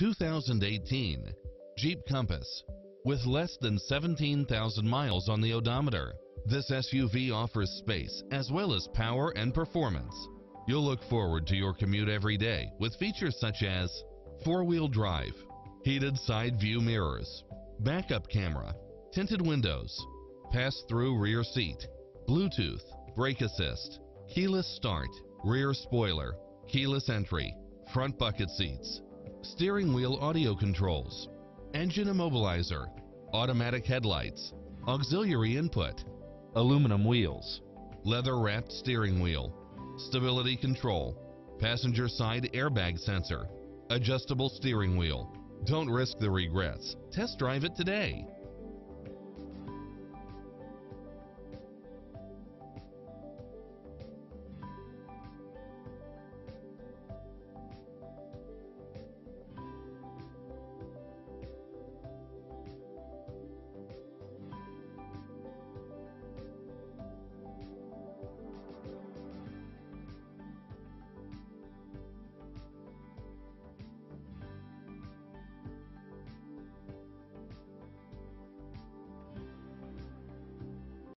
2018 Jeep Compass. With less than 17,000 miles on the odometer, this SUV offers space as well as power and performance. You'll look forward to your commute every day with features such as four-wheel drive, heated side view mirrors, backup camera, tinted windows, pass-through rear seat, Bluetooth, brake assist, keyless start, rear spoiler, keyless entry, front bucket seats, steering wheel audio controls, engine immobilizer, automatic headlights, auxiliary input, aluminum wheels, leather wrapped steering wheel, stability control, passenger side airbag sensor, adjustable steering wheel. Don't risk the regrets. Test drive it today.